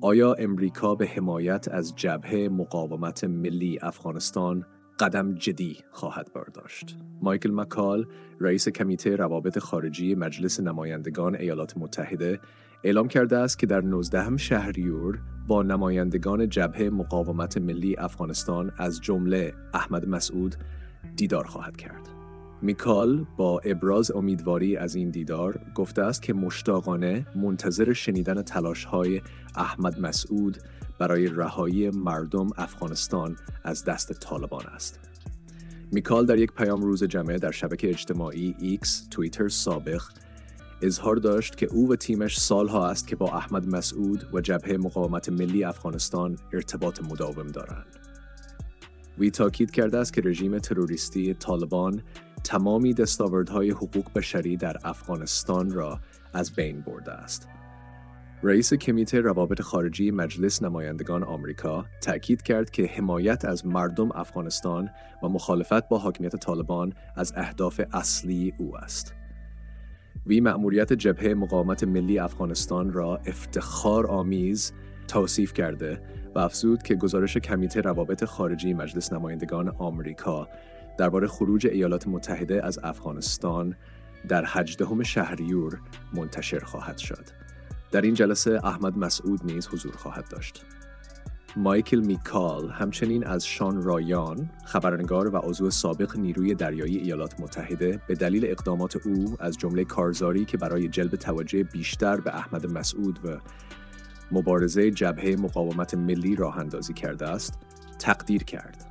آیا امریکا به حمایت از جبهه مقاومت ملی افغانستان قدم جدی خواهد برداشت. مایکل مکال رئیس کمیته روابط خارجی مجلس نمایندگان ایالات متحده اعلام کرده است که در 19 شهریور با نمایندگان جبهه مقاومت ملی افغانستان از جمله احمد مسعود دیدار خواهد کرد. میکال با ابراز امیدواری از این دیدار گفته است که مشتاقانه منتظر شنیدن تلاش های احمد مسعود برای رهایی مردم افغانستان از دست طالبان است. میکال در یک پیام روز جمعه در شبکه اجتماعی ایکس توییتر سابق اظهار داشت که او و تیمش سالها است که با احمد مسعود و جبهه مقاومت ملی افغانستان ارتباط مداوم دارند. وی تاکید کرده است که رژیم تروریستی طالبان تمامی دستاوردهای حقوق بشری در افغانستان را از بین برده است. رئیس کمیته روابط خارجی مجلس نمایندگان آمریکا تأکید کرد که حمایت از مردم افغانستان و مخالفت با حاکمیت طالبان از اهداف اصلی او است. وی مأموریت جبهه مقاومت ملی افغانستان را افتخار آمیز توصیف کرده و افزود که گزارش کمیته روابط خارجی مجلس نمایندگان آمریکا درباره خروج ایالات متحده از افغانستان در 18 شهریور منتشر خواهد شد. در این جلسه احمد مسعود نیز حضور خواهد داشت. مایکل میکال همچنین از شان رایان خبرنگار و عضو سابق نیروی دریایی ایالات متحده به دلیل اقدامات او از جمله کارزاری که برای جلب توجه بیشتر به احمد مسعود و مبارزه جبهه مقاومت ملی راه اندازی کرده است تقدیر کرد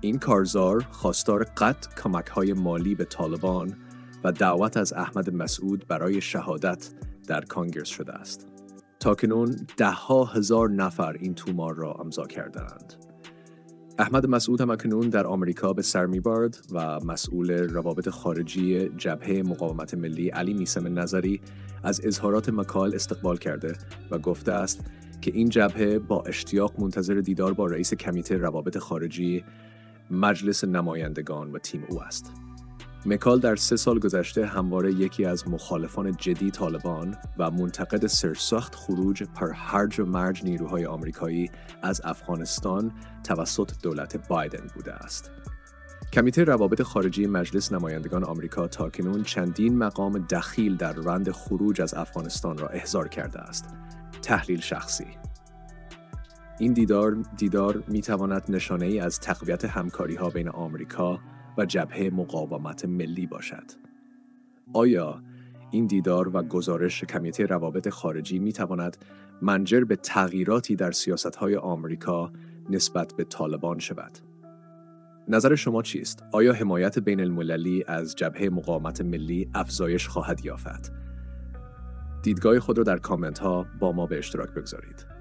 این کارزار خواستار قطع کمک های مالی به طالبان و دعوت از احمد مسعود برای شهادت در کانگرس شده است. تاکنون ده ها هزار نفر این تومار را امضا کردند. احمد مسعود هم اکنون در آمریکا به سر میبارد و مسئول روابط خارجی جبهه مقاومت ملی علی میسم نظری از اظهارات مکال استقبال کرده و گفته است که این جبهه با اشتیاق منتظر دیدار با رئیس کمیته روابط خارجی مجلس نمایندگان و تیم او است. مکال در سه سال گذشته همواره یکی از مخالفان جدی طالبان و منتقد سرسخت خروج پر هرج و مرج نیروهای آمریکایی از افغانستان توسط دولت بایدن بوده است. کمیته روابط خارجی مجلس نمایندگان آمریکا تاکنون چندین مقام دخیل در روند خروج از افغانستان را احضار کرده است. تحلیل شخصی این دیدار دیدار می تواند نشانه ای از تقویت همکاری ها بین آمریکا و جبهه مقاومت ملی باشد. آیا این دیدار و گزارش کمیته روابط خارجی می تواند منجر به تغییراتی در سیاست های آمریکا نسبت به طالبان شود؟ نظر شما چیست؟ آیا حمایت بین المللی از جبهه مقاومت ملی افزایش خواهد یافت؟ دیدگاه خود را در کامنت ها با ما به اشتراک بگذارید.